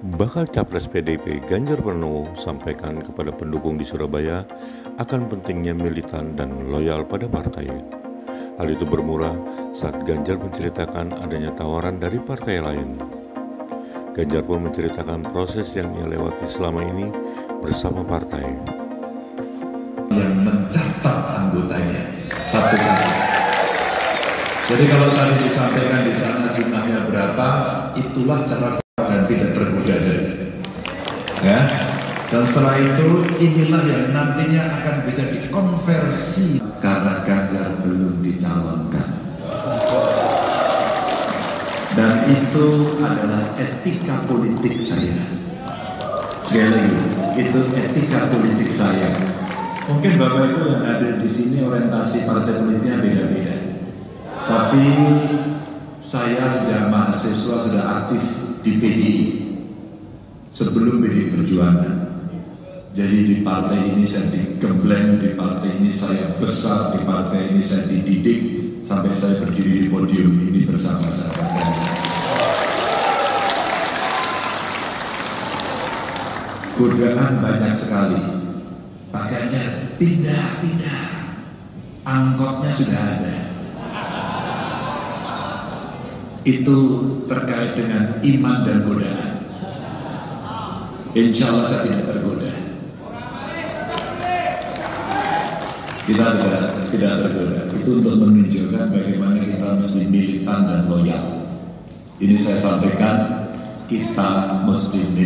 Bakal Capres PDIP Ganjar Pranowo sampaikan kepada pendukung di Surabaya akan pentingnya militan dan loyal pada partai. Hal itu bermula saat Ganjar menceritakan adanya tawaran dari partai lain. Ganjar pun menceritakan proses yang ia lewati selama ini bersama partai. Yang mencatat anggotanya satu-satu. Jadi kalau tadi disampaikan di sana jumlahnya berapa, itulah cara dan tidak tergoda dari. Ya. Dan setelah itu inilah yang nantinya akan bisa dikonversi karena Ganjar belum dicalonkan. Dan itu adalah etika politik saya. Sekali lagi, itu etika politik saya. Mungkin Bapak Ibu yang ada di sini orientasi partai politiknya beda-beda. Tapi saya sejak mahasiswa sudah aktif di PDI sebelum PDI Perjuangan. Jadi di partai ini saya digembleng, di partai ini saya besar, di partai ini saya dididik sampai saya berdiri di podium ini bersama sahabat Godaan banyak sekali. Pak Ganjar pindah, pindah. Angkotnya sudah ada. Itu terkait dengan iman dan godaan. Insya Allah saya tidak tergoda. Kita tidak, tidak tergoda. Itu untuk menunjukkan bagaimana kita mesti militan dan loyal. Ini saya sampaikan, kita mesti militan.